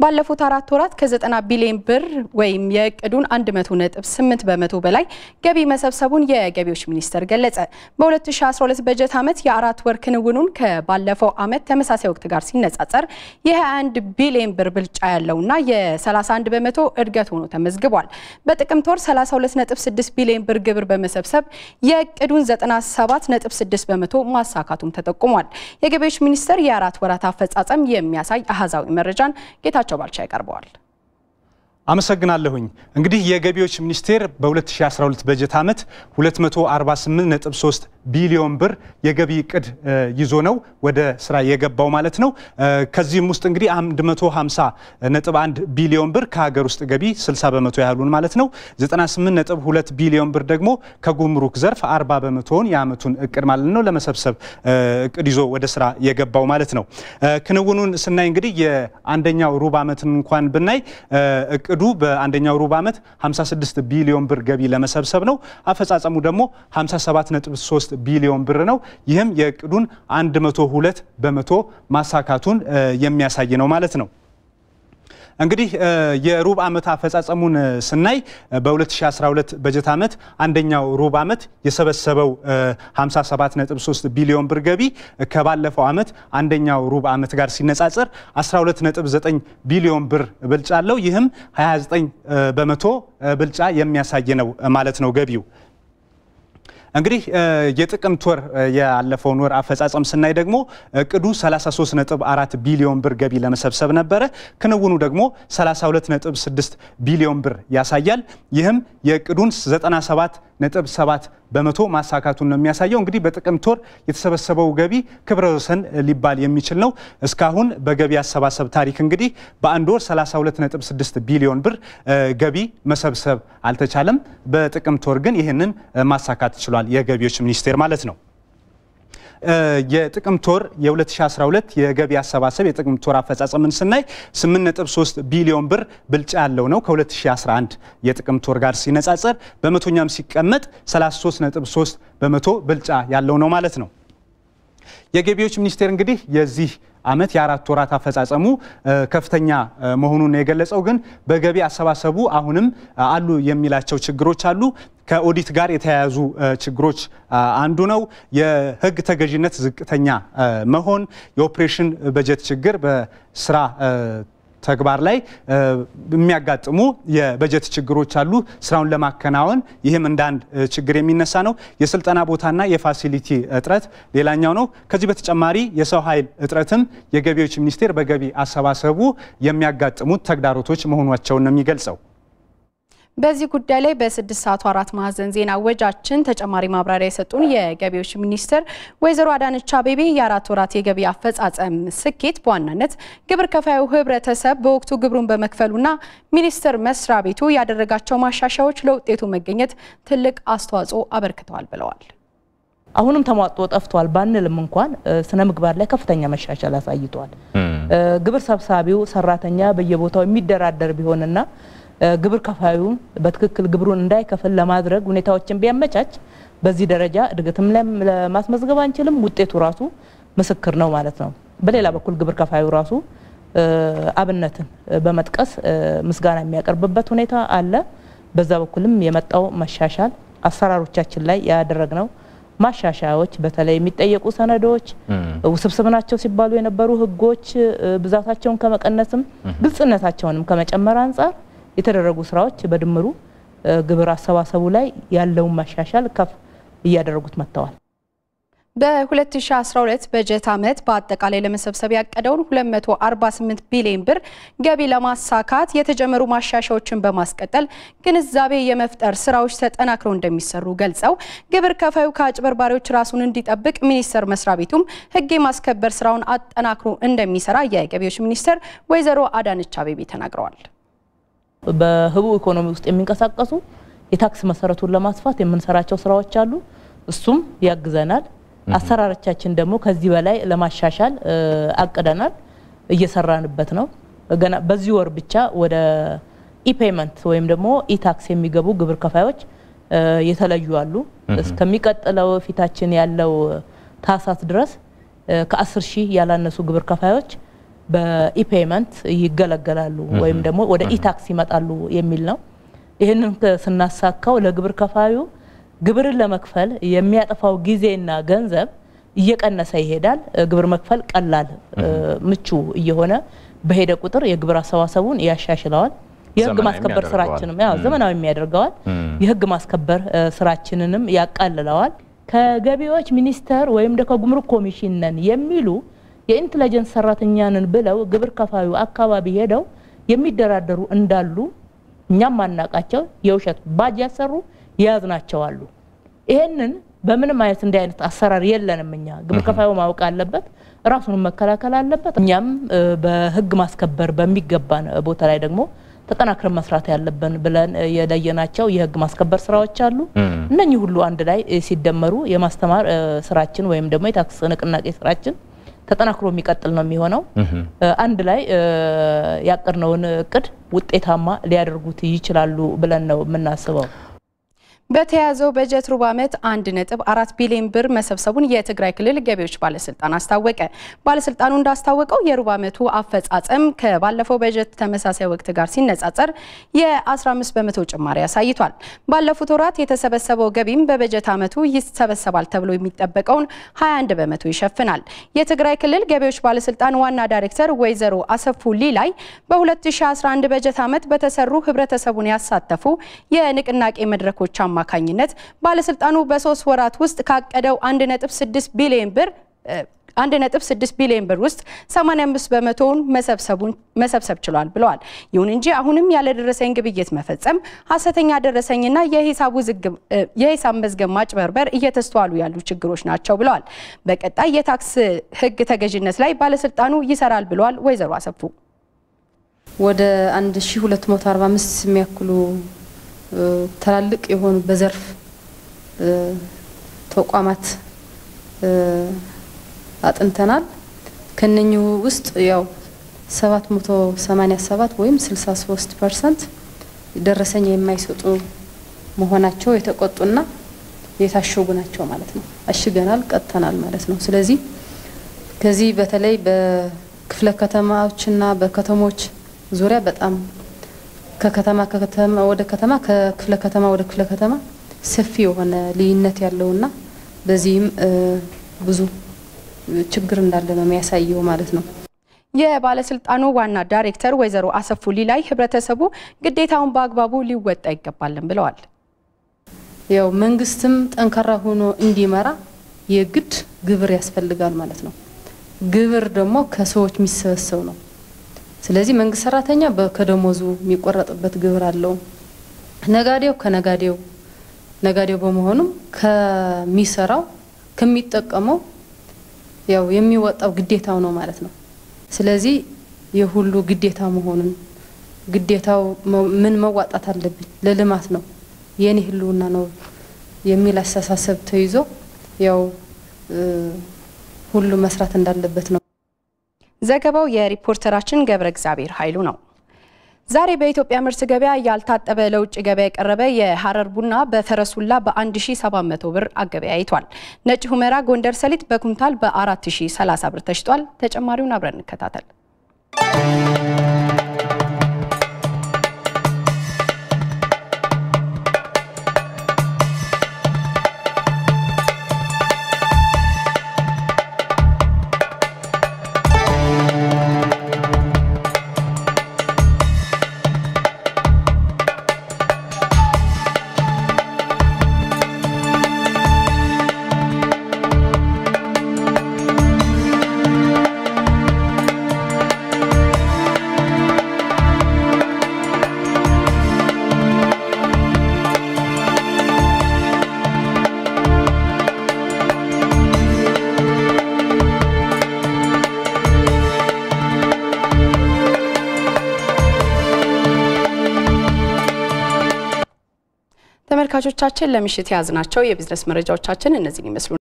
ባለፉት አራት ወራት ከ90 ቢሊዮን ብር ወይም የእቅዱን 100.8 በመቶ በላይ ገቢ መሰብሰቡን የገቢዎች ሚኒስቴር ገለጸ። በ2012 በጀት ዓመት የአራት ወር ክንውኑን ከባለፈው ዓመት ተመሳሳይ ወቅት ጋር ሲነጻጸር የ21 ቢሊዮን ብር ብልጫ ያለውና የ31 በመቶ እድገት ሆኖ ተመዝግቧል። በጥቅምት ወር 32.6 ቢሊዮን ብር ግብር በመሰብሰብ የእቅዱን 97.6 በመቶ ማሳካቱም ተጠቁሟል። የገቢዎች ሚኒስቴር የአራት ወራት አፈጻጸም የሚያሳይ አሃዛዊ መረጃን ጌታቸው ባልቻ ያቀርበዋል። አመሰግናለሁኝ። እንግዲህ የገቢዎች ሚኒስቴር በ2012 በጀት ዓመት 248.3 ቢሊዮን ብር የገቢ እቅድ ይዞ ነው ወደ ስራ የገባው ማለት ነው። ከዚህም ውስጥ እንግዲህ 150.1 ቢሊዮን ብር ከሀገር ውስጥ ገቢ 60 በመቶ ያህሉን ማለት ነው። 98.2 ቢሊዮን ብር ደግሞ ከጉምሩክ ዘርፍ 40 በመቶውን የዓመቱን እቅድ ማለት ነው ለመሰብሰብ እቅድ ይዞ ወደ ስራ የገባው ማለት ነው። ክንውኑን ስናይ እንግዲህ የአንደኛው ሩብ ዓመትን እንኳን ብናይ እቅዱ በአንደኛው ሩብ ዓመት 56 ቢሊዮን ብር ገቢ ለመሰብሰብ ነው። አፈጻጸሙ ደግሞ 57.3 ቢሊዮን ብር ነው። ይህም የእቅዱን 102 በመቶ ማሳካቱን የሚያሳይ ነው ማለት ነው። እንግዲህ የሩብ ዓመት አፈጻጸሙን ስናይ በ2012 በጀት ዓመት አንደኛው ሩብ ዓመት የሰበሰበው 57.3 ቢሊዮን ብር ገቢ ከባለፈው ዓመት አንደኛው ሩብ ዓመት ጋር ሲነጻጸር 12.9 ቢሊዮን ብር ብልጫ አለው። ይህም 29 በመቶ ብልጫ የሚያሳይ ነው ማለት ነው ገቢው። እንግዲህ የጥቅምት ወር ያለፈውን ወር አፈጻጸም ስናይ ደግሞ እቅዱ 33.4 ቢሊዮን ብር ገቢ ለመሰብሰብ ነበረ። ክንውኑ ደግሞ 32.6 ቢሊዮን ብር ያሳያል። ይህም የእቅዱን 97.7 በመቶ ማሳካቱን ነው የሚያሳየው። እንግዲህ በጥቅምት ወር የተሰበሰበው ገቢ ክብረ ወሰን ሊባል የሚችል ነው። እስካሁን በገቢ አሰባሰብ ታሪክ እንግዲህ በአንድ ወር 32.6 ቢሊዮን ብር ገቢ መሰብሰብ አልተቻለም። በጥቅምት ወር ግን ይህንን ማሳካት ችሏል የገቢዎች ሚኒስቴር ማለት ነው። የጥቅምት ወር የ2012 የገቢ አሰባሰብ የጥቅምት ወር አፈጻጸምን ስናይ 8.3 ቢሊዮን ብር ብልጫ ያለው ነው ከ2011 የጥቅምት ወር ጋር ሲነጻጸር፣ በመቶኛም ሲቀመጥ 33.3 በመቶ ብልጫ ያለው ነው ማለት ነው። የገቢዎች ሚኒስቴር እንግዲህ የዚህ ዓመት የአራት ወራት አፈጻጸሙ ከፍተኛ መሆኑን የገለጸው ግን በገቢ አሰባሰቡ አሁንም አሉ የሚላቸው ችግሮች አሉ። ከኦዲት ጋር የተያያዙ ችግሮች አንዱ ነው። የሕግ ተገዥነት ዝቅተኛ መሆን፣ የኦፕሬሽን በጀት ችግር በስራ ተግባር ላይ የሚያጋጥሙ የበጀት ችግሮች አሉ ስራውን ለማከናወን ይህም እንደ አንድ ችግር የሚነሳ ነው። የስልጠና ቦታና የ facility እጥረት ሌላኛው ነው። ከዚህ በተጨማሪ የሰው ኃይል እጥረትም የገቢዎች ሚኒስቴር በገቢ አሰባሰቡ የሚያጋጥሙት ተግዳሮቶች መሆናቸውን ነው የሚገልጸው። በዚህ ጉዳይ ላይ በስድስት ሰዓቱ አራት ማዕዘን ዜና ወጃችን ተጨማሪ ማብራሪያ የሰጡን የገቢዎች ሚኒስትር ወይዘሮ አዳነች አቤቤ የአራት ወራት የገቢ አፈጻጸም ስኬት በዋናነት ግብር ከፋዩ ሕብረተሰብ በወቅቱ ግብሩን በመክፈሉና ሚኒስቴር መስሪያ ቤቱ ያደረጋቸው ማሻሻያዎች ለውጤቱ መገኘት ትልቅ አስተዋጽኦ አበርክተዋል ብለዋል። አሁንም ተሟጦ ጠፍቷል ባንልም እንኳን ስነ ምግባር ላይ ከፍተኛ መሻሻል አሳይቷል። ግብር ሰብሳቢው ሰራተኛ በየቦታው የሚደራደር ቢሆንና ግብር ከፋዩን በትክክል ግብሩን እንዳይከፍል ለማድረግ ሁኔታዎችን ቢያመቻች በዚህ ደረጃ እድገትም ለማስመዝገብ አንችልም። ውጤቱ ራሱ ምስክር ነው ማለት ነው። በሌላ በኩል ግብር ከፋዩ ራሱ አብነትን በመጥቀስ ምስጋና የሚያቀርብበት ሁኔታ አለ። በዛ በኩልም የመጣው መሻሻል አሰራሮቻችን ላይ ያደረግነው ማሻሻያዎች በተለይ የሚጠየቁ ሰነዶች ውስብስብ ናቸው ሲባሉ የነበሩ ሕጎች ብዛታቸውን ከመቀነስም ግልጽነታቸውንም ከመጨመር አንጻር የተደረጉ ስራዎች በድምሩ ግብር አሰባሰቡ ላይ ያለውን ማሻሻል ከፍ እያደረጉት መጥተዋል። በ2012 በጀት ዓመት በአጠቃላይ ለመሰብሰብ ያቀደውን 248 ቢሊዮን ብር ገቢ ለማሳካት የተጀመሩ ማሻሻያዎችን በማስቀጠል ግንዛቤ የመፍጠር ስራዎች ተጠናክረው እንደሚሰሩ ገልጸው ግብር ከፋዩ ከአጭበርባሪዎች ራሱን እንዲጠብቅ ሚኒስቴር መስሪያ ቤቱም ሕግ የማስከበር ስራውን አጠናክሮ እንደሚሰራ የገቢዎች ሚኒስትር ወይዘሮ አዳነች አቤቤ ተናግረዋል። በህቡ ኢኮኖሚ ውስጥ የሚንቀሳቀሱ የታክስ መሰረቱን ለማስፋት የምንሰራቸው ስራዎች አሉ። እሱም ያግዘናል። አሰራሮቻችን ደግሞ ከዚህ በላይ ለማሻሻል አቅደናል፣ እየሰራንበት ነው። ገና በዚህ ወር ብቻ ወደ e-payment ወይም ደግሞ e-tax የሚገቡ ግብር ከፋዮች የተለዩ አሉ። እስከሚቀጥለው ፊታችን ያለው ታህሳስ ድረስ ከአስር ሺህ ያላነሱ ግብር ከፋዮች በ e-payment ይገለገላሉ ወይም ደግሞ ወደ e-tax ይመጣሉ የሚል ነው። ይህንን ስናሳካው ለግብር ከፋዩ ግብርን ለመክፈል የሚያጠፋው ጊዜና ገንዘብ እየቀነሰ ይሄዳል። ግብር መክፈል ቀላል፣ ምቹ እየሆነ በሄደ ቁጥር የግብር አሰባሰቡን ያሻሽለዋል። የህግ ማስከበር ስራችንም ያው ዘመናዊ የሚያደርገዋል። የህግ ማስከበር ስራችንንም ያቃልለዋል። ከገቢዎች ሚኒስቴር ወይም ደግሞ ከጉምሩክ ኮሚሽን ነን የሚሉ የኢንቴሊጀንስ ሰራተኛንን ብለው ግብር ከፋዩ አካባቢ ሄደው የሚደራደሩ እንዳሉ እኛም ማናቃቸው የውሸት ባጅ ያሰሩ የያዝናቸው አሉ። ይሄንን በምንም አይነት እንዲህ አይነት አሰራር የለንም። እኛ ግብር ከፋዩ ማወቅ አለበት፣ ራሱንም መከላከል አለበት። እኛም በህግ ማስከበር በሚገባን ቦታ ላይ ደግሞ ተጠናክረን መስራት ያለብን ብለን የለየናቸው የህግ ማስከበር ስራዎች አሉ። እነኚህ ሁሉ አንድ ላይ ሲደመሩ የማስተማር ስራችን ወይም ደግሞ የታክስ ንቅናቄ ስራችን ተጠናክሮ የሚቀጥል ነው የሚሆነው። አንድ ላይ ያቀድነውን እቅድ ውጤታማ ሊያደርጉት ይችላሉ ብለን ነው የምናስበው። በተያዘው በጀት ሩብ ዓመት አንድ ነጥብ አራት ቢሊዮን ብር መሰብሰቡን የትግራይ ክልል ገቢዎች ባለስልጣን አስታወቀ። ባለስልጣኑ እንዳስታወቀው የሩብ ዓመቱ አፈጻጸም ከባለፈው በጀት ተመሳሳይ ወቅት ጋር ሲነጻጸር የ15 በመቶ ጭማሪ አሳይቷል። ባለፉት ወራት የተሰበሰበው ገቢም በበጀት ዓመቱ ይሰበሰባል ተብሎ የሚጠበቀውን 21 በመቶ ይሸፍናል። የትግራይ ክልል ገቢዎች ባለስልጣን ዋና ዳይሬክተር ወይዘሮ አሰፉ ሊላይ በ2011 በጀት ዓመት በተሰሩ ህብረተሰቡን ያሳተፉ የንቅናቄ መድረኮች አማካኝነት ባለስልጣኑ በሶስት ወራት ውስጥ ካቀደው 1.6 ቢሊዮን ብር 1.6 ቢሊዮን ብር ውስጥ 85 በመቶውን መሰብሰብ ችሏል ብለዋል። ይሁን እንጂ አሁንም ያለደረሰኝ ግብይት መፈጸም፣ ሀሰተኛ ደረሰኝና የሂሳብ መዝገብ ማጭበርበር እየተስተዋሉ ያሉ ችግሮች ናቸው ብለዋል። በቀጣይ የታክስ ህግ ተገዥነት ላይ ባለስልጣኑ ይሰራል ብለዋል ወይዘሮ አሰፉ። ወደ 1245 የሚያክሉ ትላልቅ የሆኑ በዘርፍ ተቋማት አጥንተናል። ከነኚሁ ውስጥ ያው 787 ወይም 63 percent ደረሰኝ የማይሰጡ መሆናቸው የተቀጡና የታሸጉ ናቸው ማለት ነው። አሽገናል፣ ቀጥተናል ማለት ነው። ስለዚህ ከዚህ በተለይ በክፍለ ከተማዎችና በከተሞች ዙሪያ በጣም ከከተማ ከከተማ ወደ ከተማ ከክፍለ ከተማ ወደ ክፍለ ከተማ ሰፊ የሆነ ልዩነት ያለውና በዚህም ብዙ ችግር እንዳለ ነው የሚያሳየው ማለት ነው። የባለስልጣኑ ዋና ዳይሬክተር ወይዘሮ አሰፉ ሊላይ ህብረተሰቡ ግዴታውን በአግባቡ ሊወጣ ይገባልን ብለዋል። ያው መንግስትም ጠንካራ ሆኖ እንዲመራ የግድ ግብር ያስፈልጋል ማለት ነው። ግብር ደግሞ ከሰዎች የሚሰበሰብ ነው። ስለዚህ መንግስት ሰራተኛ ከደሞዙ የሚቆረጥበት ግብር አለው። ነጋዴው ከነጋዴው ነጋዴው በመሆኑም ከሚሰራው ከሚጠቀመው ያው የሚወጣው ግዴታው ነው ማለት ነው። ስለዚህ የሁሉ ግዴታ መሆኑን ግዴታው ምን መዋጣት አለብኝ ለልማት ነው የኔ ህልውና ነው የሚል አስተሳሰብ ተይዞ ያው ሁሉ መስራት እንዳለበት ነው። ዘገባው የሪፖርተራችን ገብረ እግዚአብሔር ኃይሉ ነው። ዛሬ በኢትዮጵያ ምርት ገበያ ያልታጠበ ለውጭ ገበያ የቀረበ የሀረር ቡና በፈረሱላ በ1700 ብር አገበያይቷል። ነጭ ሁመራ ጎንደር ሰሊጥ በኩንታል በ4030 ብር ተሽጧል። ተጨማሪውን አብረን እንከታተል። ተመልካቾቻችን ለምሽት የያዝናቸው የቢዝነስ መረጃዎቻችን እነዚህን ይመስሉ